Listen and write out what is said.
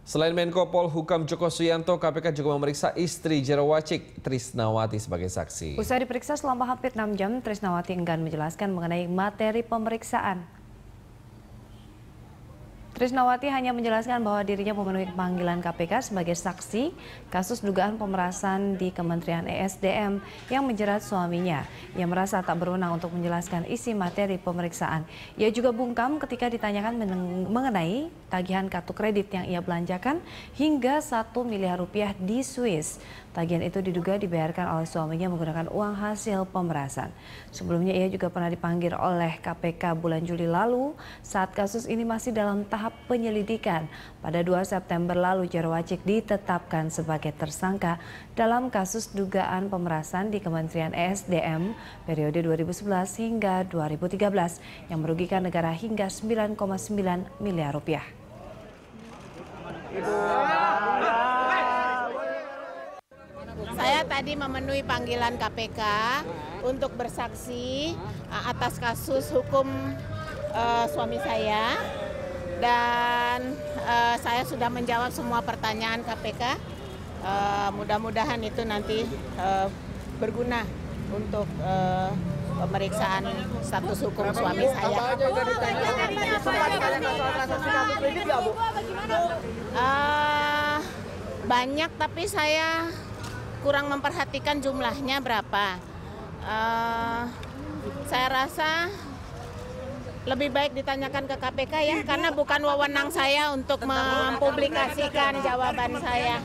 Selain Menko Polhukam Joko Suyanto, KPK juga memeriksa istri Jerawacik, Trisnawati sebagai saksi. Usai diperiksa selama hampir 6 jam, Trisnawati enggan menjelaskan mengenai materi pemeriksaan. Trisnawati hanya menjelaskan bahwa dirinya memenuhi panggilan KPK sebagai saksi kasus dugaan pemerasan di Kementerian ESDM yang menjerat suaminya. Ia merasa tak berwenang untuk menjelaskan isi materi pemeriksaan. Ia juga bungkam ketika ditanyakan mengenai tagihan kartu kredit yang ia belanjakan hingga 1 miliar rupiah di Swiss. Tagihan itu diduga dibayarkan oleh suaminya menggunakan uang hasil pemerasan. Sebelumnya ia juga pernah dipanggil oleh KPK bulan Juli lalu saat kasus ini masih dalam tahap penyelidikan. Pada 2 September lalu Jarwacik ditetapkan sebagai tersangka dalam kasus dugaan pemerasan di Kementerian ESDM periode 2011 hingga 2013 yang merugikan negara hingga 9,9 miliar rupiah. Saya tadi memenuhi panggilan KPK untuk bersaksi uh, atas kasus hukum uh, suami saya dan uh, saya sudah menjawab semua pertanyaan KPK. Uh, Mudah-mudahan itu nanti uh, berguna untuk uh, pemeriksaan status hukum suami saya. Uh, banyak tapi saya kurang memperhatikan jumlahnya berapa. Uh, saya rasa lebih baik ditanyakan ke KPK ya, karena bukan wewenang saya untuk mempublikasikan jawaban saya.